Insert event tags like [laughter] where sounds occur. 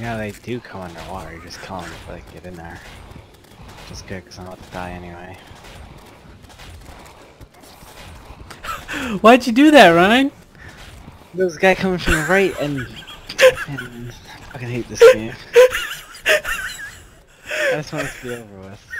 You know, they do come underwater, just call them to they get in there. Just good, because I'm about to die anyway. [laughs] Why'd you do that, Ryan? There was a guy coming from the right, and... and I fucking hate this game. [laughs] I just want it to be over with.